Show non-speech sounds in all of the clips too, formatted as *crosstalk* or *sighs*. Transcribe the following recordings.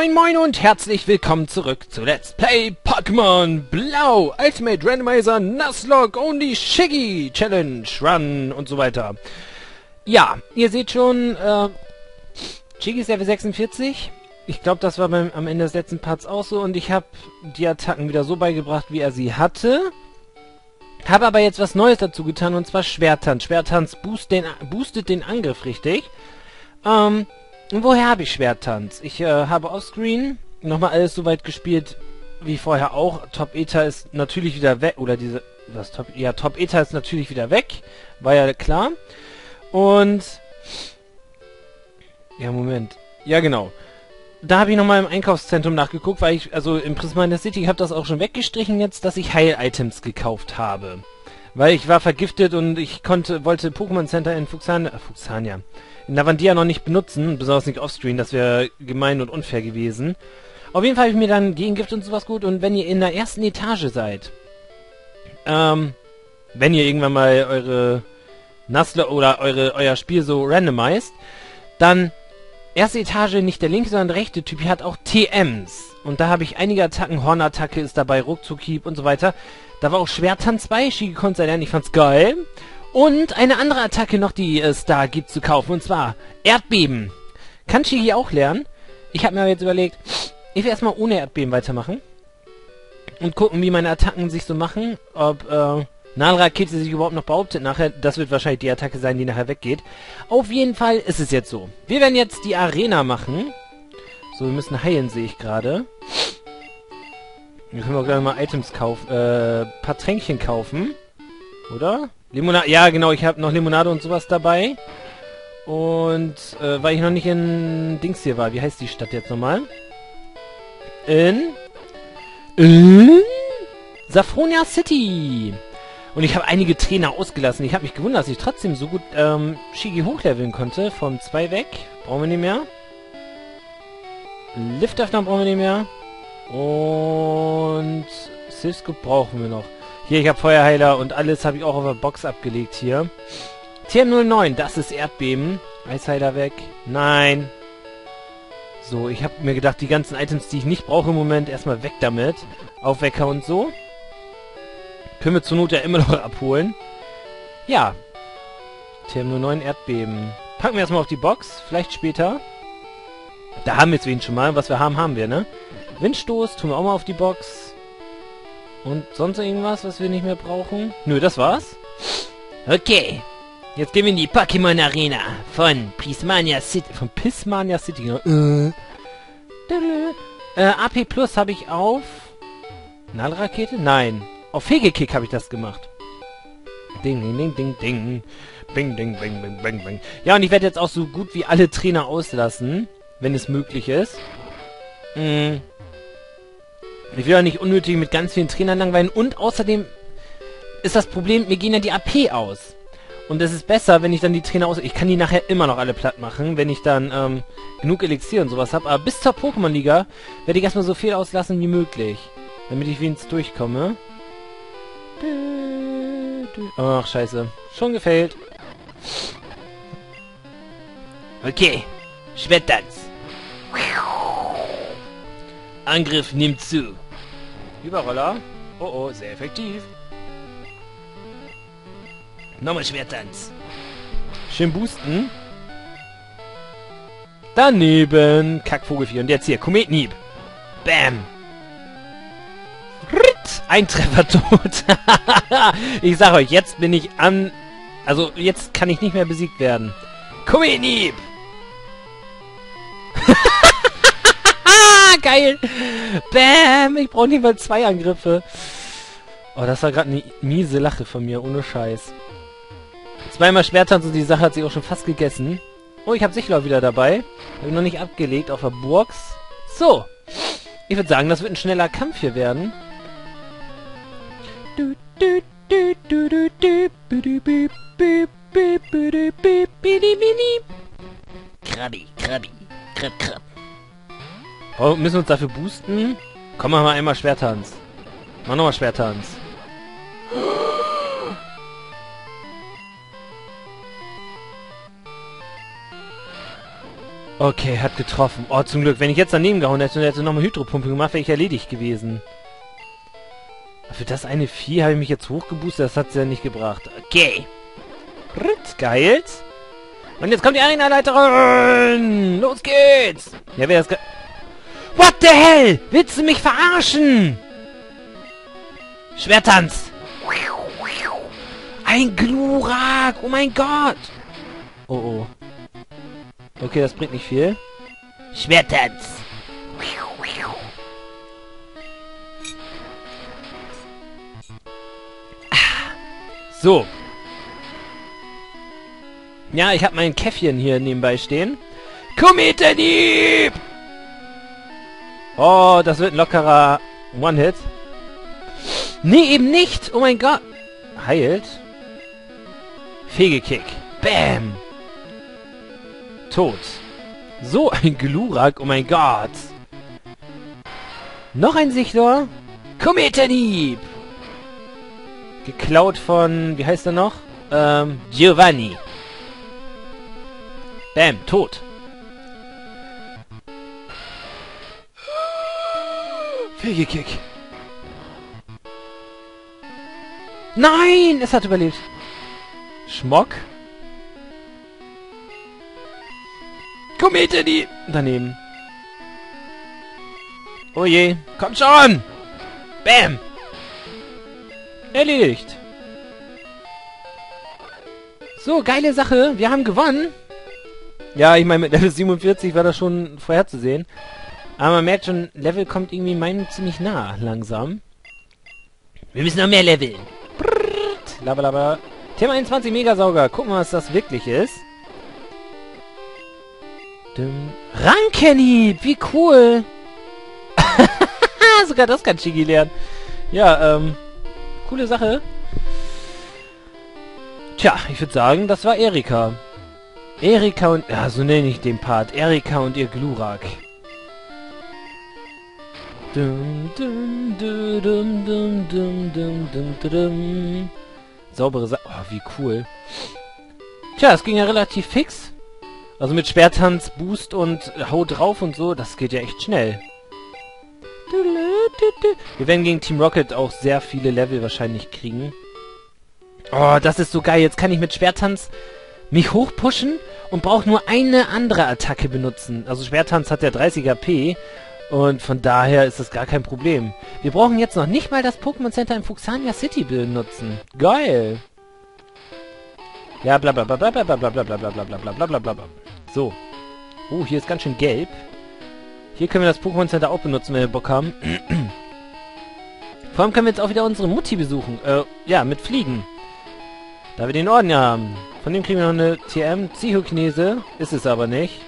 Moin moin und herzlich willkommen zurück zu Let's Play Pokémon Blau Ultimate Randomizer Nuzlocke Only Shiggy Challenge Run und so weiter. Ja, ihr seht schon, äh, Shiggy ist Level 46. Ich glaube, das war beim, am Ende des letzten Parts auch so und ich habe die Attacken wieder so beigebracht, wie er sie hatte. Habe aber jetzt was Neues dazu getan und zwar Schwertanz. Schwertanz boost den, boostet den Angriff richtig. Ähm, und woher habe ich Schwertanz? Ich äh, habe offscreen nochmal alles so weit gespielt wie vorher auch. Top Eta ist natürlich wieder weg. Oder diese. Was Top. Ja, Top Eta ist natürlich wieder weg. War ja klar. Und. Ja, Moment. Ja, genau. Da habe ich nochmal im Einkaufszentrum nachgeguckt, weil ich, also im Prismania City, ich habe das auch schon weggestrichen jetzt, dass ich Heil-Items gekauft habe. Weil ich war vergiftet und ich konnte, wollte Pokémon Center in Fuxania, äh, Fuxania, Navandia noch nicht benutzen, besonders nicht offscreen, das wäre gemein und unfair gewesen. Auf jeden Fall habe ich mir dann Gegengift und sowas gut und wenn ihr in der ersten Etage seid, ähm, wenn ihr irgendwann mal eure Nassler oder eure, euer Spiel so randomized, dann erste Etage nicht der linke, sondern der rechte Typ hier hat auch TMs. Und da habe ich einige Attacken, Hornattacke ist dabei, Ruckzuckhieb und so weiter. Da war auch Schwertanz bei, Shigi konnte lernen, ich fand's geil. Und eine andere Attacke noch, die es da gibt zu kaufen, und zwar Erdbeben. Kann Shigi auch lernen. Ich habe mir jetzt überlegt, ich will erstmal ohne Erdbeben weitermachen. Und gucken, wie meine Attacken sich so machen. Ob äh, Nadelrakete sich überhaupt noch behauptet nachher. Das wird wahrscheinlich die Attacke sein, die nachher weggeht. Auf jeden Fall ist es jetzt so. Wir werden jetzt die Arena machen. So, wir müssen heilen, sehe ich gerade. Dann können wir gleich mal Items kaufen, äh, paar Tränkchen kaufen. Oder? Limonade, ja genau, ich habe noch Limonade und sowas dabei. Und, äh, weil ich noch nicht in Dings hier war, wie heißt die Stadt jetzt nochmal? In... In... Safronia City! Und ich habe einige Trainer ausgelassen. Ich habe mich gewundert, dass ich trotzdem so gut ähm, Shigi hochleveln konnte. Vom 2 weg. Brauchen wir nicht mehr. Liftöffner brauchen wir nicht mehr. Und Silphscope brauchen wir noch. Hier, ich habe Feuerheiler und alles habe ich auch auf der Box abgelegt hier. TM09, das ist Erdbeben. Eisheiler weg. Nein. So, ich habe mir gedacht, die ganzen Items, die ich nicht brauche im Moment, erstmal weg damit. Aufwecker und so. Können wir zur Not ja immer noch *laughs* abholen. Ja. TM09 Erdbeben. Packen wir erstmal auf die Box. Vielleicht später. Da haben wir jetzt wen schon mal. Was wir haben, haben wir, ne? Windstoß tun wir auch mal auf die Box. Und sonst irgendwas, was wir nicht mehr brauchen? Nö, das war's. Okay. Jetzt gehen wir in die Pokémon Arena von Prismania City. Von Pismania City, genau. Äh. Äh, AP Plus habe ich auf... Nullrakete? Nein. Auf Fegekick habe ich das gemacht. Ding, ding, ding, ding, ding. Bing, ding, bing, bing, bing, bing. Ja, und ich werde jetzt auch so gut wie alle Trainer auslassen, wenn es möglich ist. Hm. Ich will ja nicht unnötig mit ganz vielen Trainern langweilen. Und außerdem ist das Problem, mir gehen ja die AP aus. Und es ist besser, wenn ich dann die Trainer aus... Ich kann die nachher immer noch alle platt machen, wenn ich dann ähm, genug Elixier und sowas habe. Aber bis zur Pokémon-Liga werde ich erstmal so viel auslassen wie möglich. Damit ich wenigstens durchkomme. Ach, scheiße. Schon gefällt. Okay. Schwertanz. Angriff nimmt zu. Überroller. Oh oh, sehr effektiv. Nochmal Schwertanz. Schön boosten. Daneben. Kackvogelvieh. Und jetzt hier, Kometenhieb. Bam. Ritt. Ein Treffer tot. *laughs* ich sag euch, jetzt bin ich an... Also, jetzt kann ich nicht mehr besiegt werden. Kometenhieb. *laughs* Geil. Bam. Ich brauche nicht mal zwei Angriffe. Oh, das war gerade eine miese Lache von mir, ohne Scheiß. Zweimal Schwertanz und die Sache hat sich auch schon fast gegessen. Oh, ich habe Sichler wieder dabei. Habe ich noch nicht abgelegt auf der Burgs. So. Ich würde sagen, das wird ein schneller Kampf hier werden. Krabi, Krabi, Krab, Krab. Oh, müssen uns dafür boosten? Komm, mach mal einmal Schwertanz. Mach nochmal Schwertanz. Okay, hat getroffen. Oh, zum Glück. Wenn ich jetzt daneben gehauen hätte und hätte nochmal Hydropumpe gemacht, wäre ich erledigt gewesen. Für das eine Vieh habe ich mich jetzt hochgeboostet, das hat es ja nicht gebracht. Okay. Ritt, geil. Und jetzt kommt die Arena-Leiterin. Los geht's. Ja, wer das... What the hell? Willst du mich verarschen? Schwertanz. Ein Glurak. Oh mein Gott. Oh, oh. Okay, das bringt nicht viel. Schwertanz. So. Ja, ich habe mein Käffchen hier nebenbei stehen. Kometenhieb! Oh, das wird ein lockerer One-Hit. Nee, eben nicht. Oh mein Gott. Heilt. Fegekick. Bam. Tot. So ein Glurak. Oh mein Gott. Noch ein Sichtor. Kometenhieb. Geklaut von, wie heißt er noch? Ähm, Giovanni. Bam, tot. Fegekick. Nein, es hat überlebt. Schmock. Komete die daneben. Oh je, kommt schon! Bam! Erledigt. So, geile Sache. Wir haben gewonnen. Ja, ich meine, mit Level 47 war das schon vorherzusehen. Aber man merkt schon, Level kommt irgendwie meinem ziemlich nah, langsam. Wir müssen noch mehr leveln. Brrrt, labalaba. Thema 21 Megasauger. Gucken wir, was das wirklich ist. Dum. Rankenhieb, wie cool. *laughs* Sogar das kann Shigi lernen. Ja, ähm, coole Sache. Tja, ich würde sagen, das war Erika. Erika und... Ja, so nenne ich den Part. Erika und ihr Glurak. Saubere Sache. Oh, wie cool. Tja, es ging ja relativ fix. Also mit Schwertanz, Boost und Hau drauf und so, das geht ja echt schnell. Wir werden gegen Team Rocket auch sehr viele Level wahrscheinlich kriegen. Oh, das ist so geil. Jetzt kann ich mit Schwertanz mich hochpushen und brauche nur eine andere Attacke benutzen. Also Schwertanz hat ja 30 AP und von daher ist das gar kein Problem. Wir brauchen jetzt noch nicht mal das Pokémon Center in Fuxania City benutzen. Geil. Ja, bla bla bla bla bla bla bla bla bla bla bla bla bla bla bla bla. So. Oh, hier ist ganz schön gelb. Hier können wir das Pokémon Center auch benutzen, wenn wir Bock haben. Vor allem können wir jetzt auch wieder unsere Mutti besuchen. Äh, ja, mit Fliegen. Da wir den Orden ja haben. Von dem kriegen wir noch eine TM. Psychokinese. Ist es aber nicht.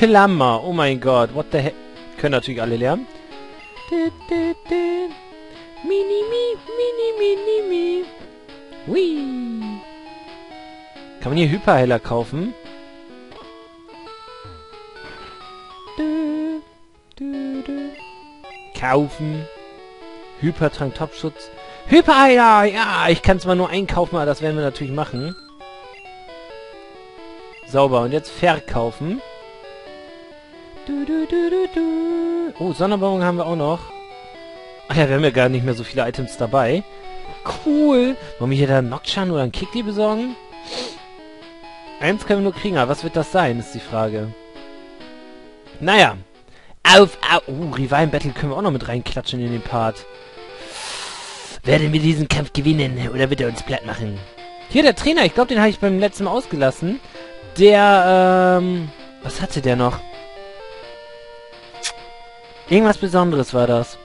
Klammer. Oh mein Gott. What the heck. Können natürlich alle lernen. Mini, mi, mini, mini, mi. Hui. Kann man hier Hyperheiler kaufen? Du, du, du. Kaufen. Hypertrank Topschutz. Hyperheiler! Ja, ich kann zwar nur einkaufen, aber das werden wir natürlich machen. Sauber. Und jetzt verkaufen. Du, du, du. Oh, Sonderbauung haben wir auch noch. Ach ja, wir haben ja gar nicht mehr so viele Items dabei. Cool. Wollen wir hier da einen Nokshan oder einen Kikli besorgen? Eins können wir nur kriegen, aber was wird das sein, ist die Frage. Naja. Auf, auf. Uh, Rivalen Battle können wir auch noch mit reinklatschen in den Part. Werden wir diesen Kampf gewinnen oder wird er uns platt machen? Hier, der Trainer, ich glaube, den habe ich beim letzten Mal ausgelassen. Der, ähm... Was hatte der noch? Irgendwas Besonderes war das.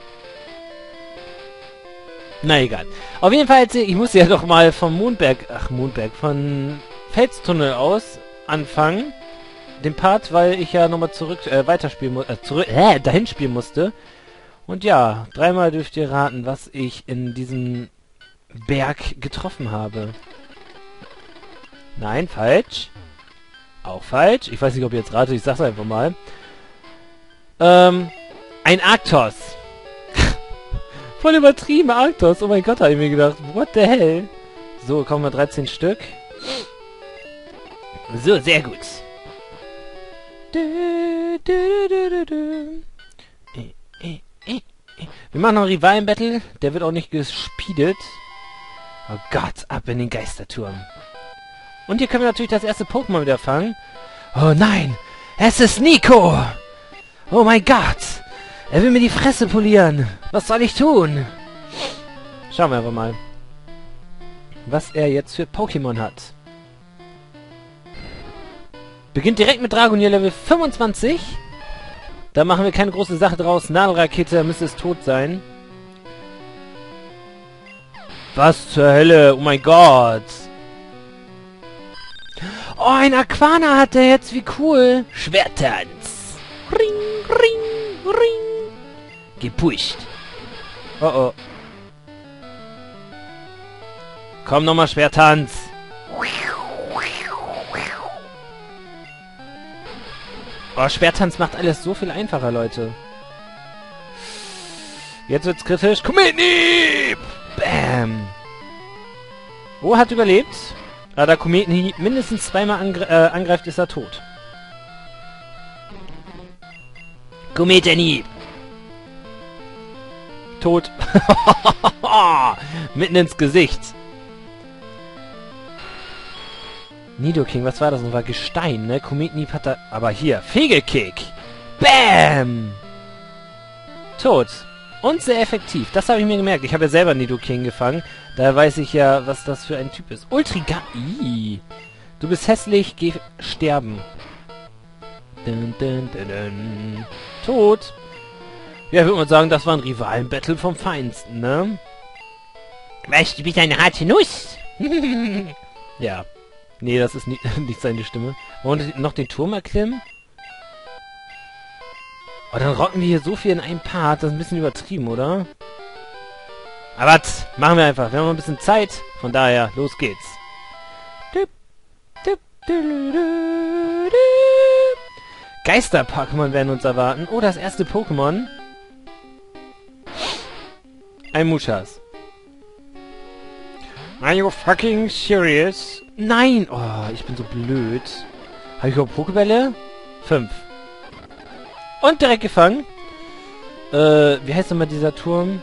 Na egal. Auf jeden Fall, ich muss ja doch mal vom Mondberg, ach Mondberg, von Felstunnel aus anfangen. Den Part, weil ich ja nochmal zurück, äh, weiterspielen muss, äh, zurück, äh, dahin spielen musste. Und ja, dreimal dürft ihr raten, was ich in diesem Berg getroffen habe. Nein, falsch. Auch falsch. Ich weiß nicht, ob ihr jetzt ratet, ich sag's einfach mal. Ähm, ein Arktos. *laughs* Voll übertrieben, Arktos. Oh mein Gott, habe ich mir gedacht. What the hell? So, kommen wir 13 Stück. So, sehr gut. Wir machen noch einen Rivalen-Battle. Der wird auch nicht gespeedet. Oh Gott, ab in den Geisterturm. Und hier können wir natürlich das erste Pokémon wieder fangen. Oh nein, es ist Nico! Oh mein Gott! Er will mir die Fresse polieren. Was soll ich tun? Schauen wir aber mal, was er jetzt für Pokémon hat. Beginnt direkt mit Dragonier Level 25. Da machen wir keine große Sache draus. Nadelrakete müsste es tot sein. Was zur Hölle? Oh mein Gott. Oh, ein Aquana hat er jetzt. Wie cool. Schwertanz. Ring, ring, ring. Gepusht. Oh oh. Komm nochmal, Schwertanz. Oh, Schwertanz macht alles so viel einfacher, Leute. Jetzt wird's kritisch. Kometenhieb! Bam! Wo hat überlebt? Ah, da Kometenhieb mindestens zweimal angre äh, angreift, ist er tot. Kometenhieb. Tot. *laughs* Mitten ins Gesicht. Nidoking, was war das? Das war Gestein, ne? Kometenhieb hat er... Aber hier, Fegelkick. Bam! Tot. Und sehr effektiv. Das habe ich mir gemerkt. Ich habe ja selber Nidoking gefangen. Da weiß ich ja, was das für ein Typ ist. Ultriga... Ih. Du bist hässlich, geh sterben. Dun, dun, dun. Tot. Ja, würde man sagen, das war ein Rivalen-Battle vom Feinsten, ne? Was, du bist eine harte Nuss? *laughs* ja. Nee, das ist nie, *laughs* nicht seine Stimme. Wollen wir noch den Turm erklimmen? Oh, dann rocken wir hier so viel in einem Part. Das ist ein bisschen übertrieben, oder? Aber was? Machen wir einfach. Wir haben noch ein bisschen Zeit. Von daher, los geht's. Geister-Pokémon werden uns erwarten. Oh, das erste Pokémon. Ein Mushas. Are you fucking serious? Nein! Oh, ich bin so blöd. Habe ich überhaupt Pokebälle? Fünf. Und direkt gefangen. Äh, wie heißt nochmal dieser Turm?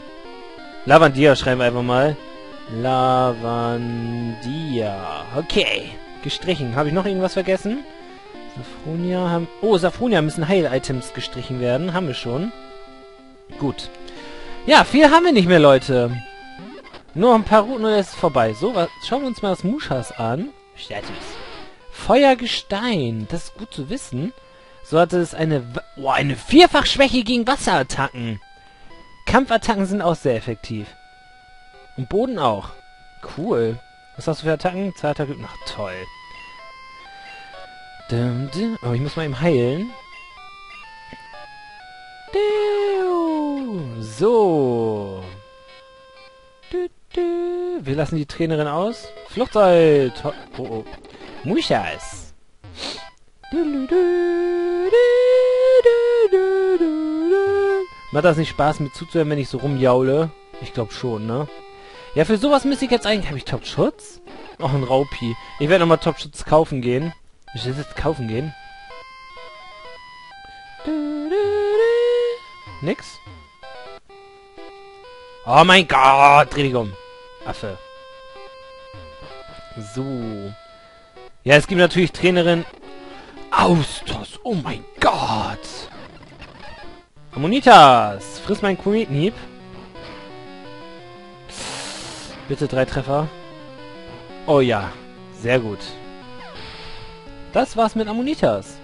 Lavandia schreiben wir einfach mal. Lavandia. Okay. Gestrichen. Habe ich noch irgendwas vergessen? Safronia haben... Oh, Safronia müssen Heil-Items gestrichen werden. Haben wir schon. Gut. Ja, viel haben wir nicht mehr, Leute. Nur ein paar Routen und es ist vorbei. So, was, schauen wir uns mal das Mushas an. Status. Feuergestein. Das ist gut zu wissen. So hatte es eine... Oh, eine Vierfachschwäche gegen Wasserattacken. Kampfattacken sind auch sehr effektiv. Und Boden auch. Cool. Was hast du für Attacken? Zwei Attacken. Ach, toll. Dum, dum. Oh, ich muss mal eben heilen. So. Wir lassen die Trainerin aus. Fluchtzeit. Oh, oh. Mushas. Macht das nicht Spaß, mit zuzuhören, wenn ich so rumjaule? Ich glaube schon, ne? Ja, für sowas müsste ich jetzt eigentlich... Habe ich Top-Schutz? Auch ein Raupi. Ich werde nochmal Top-Schutz kaufen gehen. Ich will jetzt kaufen gehen. Nix? Oh mein Gott! Dreh dich um. Affe. So. Ja, es gibt natürlich Trainerin... Austos! Oh mein Gott! Ammonitas! Friss meinen Kometenhieb. Bitte drei Treffer. Oh ja. Sehr gut. Das war's mit Ammonitas.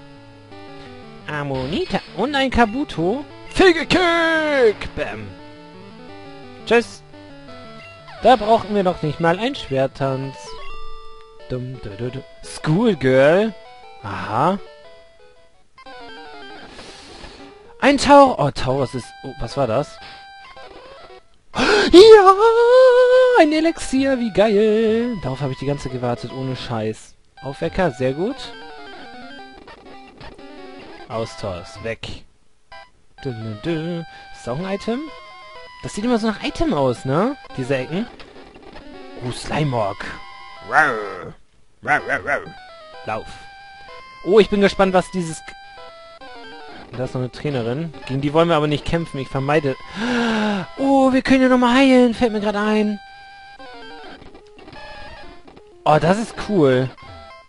Ammonita und ein Kabuto. Fegekick! Bam. Tschüss. Da brauchten wir noch nicht mal einen Schwertanz. Dum, du, du, du. Schoolgirl. Aha. Ein Tauch. Oh, Taurus ist... Oh, was war das? Ja! Ein Elixier, wie geil! Darauf habe ich die ganze gewartet, ohne Scheiß. Aufwecker, sehr gut. Austausch, weg. Dü, dü, dü. Ist das sieht immer so nach Item aus, ne? Diese Ecken. Oh, Slimog. Lauf. Oh, ich bin gespannt, was dieses... Da ist noch eine Trainerin. Gegen die wollen wir aber nicht kämpfen. Ich vermeide... Oh, wir können ja nochmal heilen. Fällt mir gerade ein. Oh, das ist cool.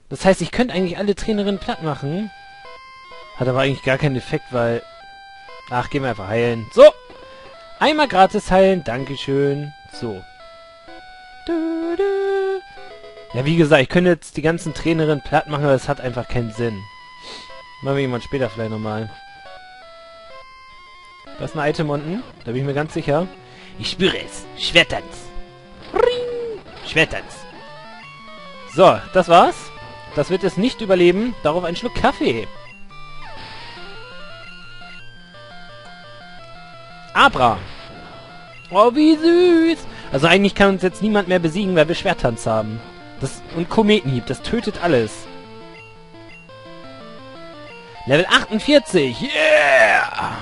Das heißt, ich könnte eigentlich alle Trainerinnen platt machen. Hat aber eigentlich gar keinen Effekt, weil... Ach, gehen wir einfach heilen. So! Einmal gratis heilen. Dankeschön. So. Ja, wie gesagt, ich könnte jetzt die ganzen Trainerinnen platt machen, aber das hat einfach keinen Sinn. Machen wir jemand später vielleicht nochmal. Da ist ein Item unten. Da bin ich mir ganz sicher. Ich spüre es. Schwertanz. Schwertanz. So, das war's. Das wird es nicht überleben. Darauf ein Schluck Kaffee. Abra. Oh, wie süß. Also eigentlich kann uns jetzt niemand mehr besiegen, weil wir Schwertanz haben. Das, und Kometenhieb, das tötet alles. Level 48. Yeah!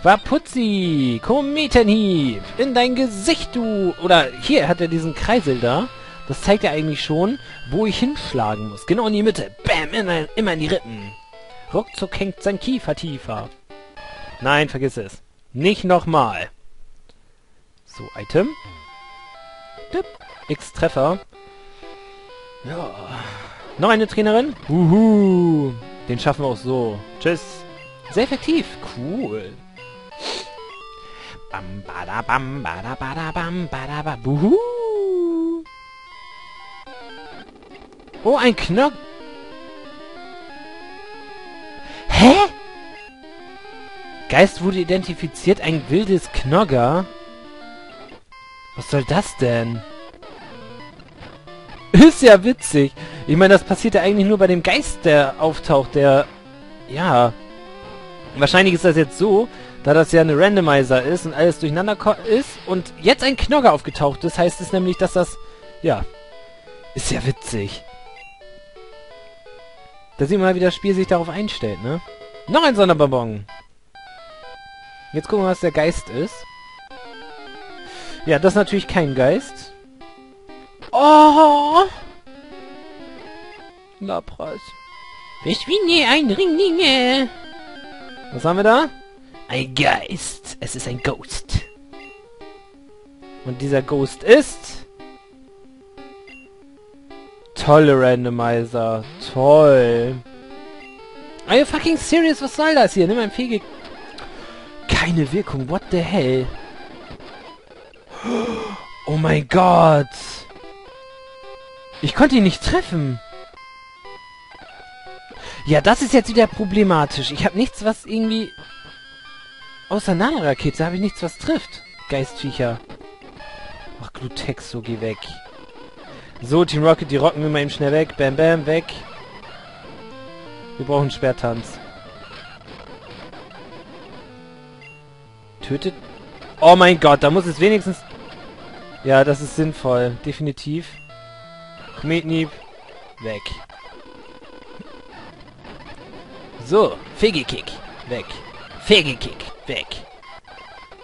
Quapuzzi. Kometenhieb. In dein Gesicht, du. Oder hier hat er diesen Kreisel da. Das zeigt ja eigentlich schon, wo ich hinschlagen muss. Genau in die Mitte. Bam, immer, immer in die Rippen. Ruckzuck hängt sein Kiefer tiefer. Nein, vergiss es. Nicht nochmal. So, Item. X-Treffer. Ja. Noch eine Trainerin. Uhu. Den schaffen wir auch so. Tschüss. Sehr effektiv. Cool. Bam, bada, bam, bada, bada, bam, bada, bam. Buhu. Oh, ein Knock. Hä? Geist wurde identifiziert, ein wildes Knogger. Was soll das denn? Ist ja witzig. Ich meine, das passiert ja eigentlich nur bei dem Geist, der auftaucht, der... Ja. Wahrscheinlich ist das jetzt so, da das ja eine Randomizer ist und alles durcheinander ist und jetzt ein Knogger aufgetaucht ist, heißt es nämlich, dass das... Ja. Ist ja witzig. Da sieht man mal, wie das Spiel sich darauf einstellt, ne? Noch ein Sonderbonbon. Jetzt gucken wir, was der Geist ist. Ja, das ist natürlich kein Geist. Oh! Lapras. Verschwinde ein Ringlinge. Was haben wir da? Ein Geist. Es ist ein Ghost. Und dieser Ghost ist... Tolle Randomizer. Toll. Are you fucking serious? Was soll das hier? Nimm ein Fege... Keine Wirkung. What the hell? Oh mein Gott. Ich konnte ihn nicht treffen. Ja, das ist jetzt wieder problematisch. Ich habe nichts, was irgendwie... Außer Nanorakete habe ich nichts, was trifft. Geistviecher. Ach, Glutexo, geh weg. So, Team Rocket, die rocken wir mal eben schnell weg. Bam, bam, weg. Wir brauchen Schwertanz. Tötet... Oh mein Gott, da muss es wenigstens... Ja, das ist sinnvoll. Definitiv. Kometenhieb. Weg. So, Fegekick. Weg. Fegekick. Weg.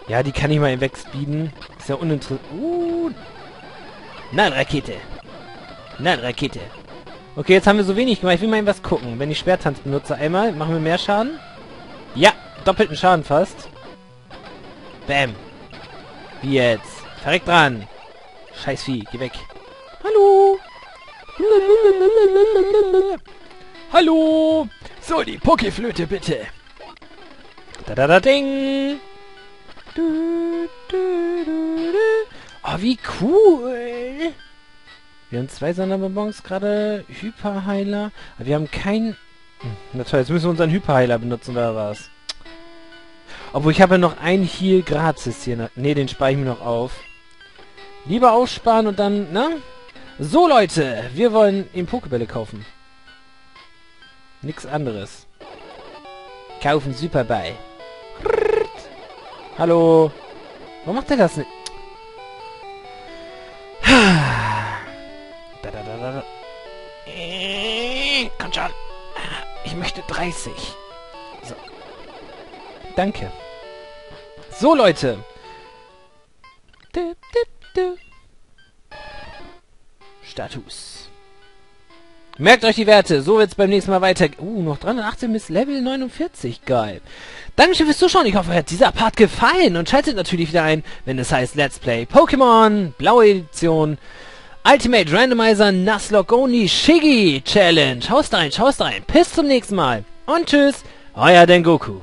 Ja, die kann ich mal wegspeeden. Ist ja uninteressant. Uh. Rakete. Rakete. Okay, jetzt haben wir so wenig gemacht. Ich will mal eben was gucken. Wenn ich Schwertanz benutze einmal, machen wir mehr Schaden? Ja, doppelten Schaden fast. Bam. Wie jetzt? Verreck dran. Scheiß Vieh, geh weg. Hallo. Hallo. So, die Pokeflöte bitte. Da da da ding. Du, du, du, oh, wie cool. Wir haben zwei Sonderbonbons gerade. Hyperheiler. Wir haben keinen... Hm, na toll, jetzt müssen wir unseren Hyperheiler benutzen, oder was? Obwohl, ich habe ja noch einen Heal gratis hier. Ne, den spare ich mir noch auf. Lieber aussparen und dann, ne? So, Leute, wir wollen ihm Pokebälle kaufen. Nix anderes. Kaufen Superball. Hallo. Warum macht er das nicht? *sighs* Äh, komm schon. Ich möchte 30. So. Danke. So, Leute. Dip, dip, dip. Status. Merkt euch die Werte, so wird's beim nächsten Mal weiter. Uh, noch 318 bis Level 49, geil. Dankeschön fürs Zuschauen, ich hoffe, euch hat dieser Part gefallen und schaltet natürlich wieder ein, wenn es heißt Let's Play Pokémon, blaue Edition, Ultimate Randomizer Nuzlocke Only Shiggy Challenge. Haust rein, haust rein. Bis zum nächsten Mal und tschüss, euer Dengoku.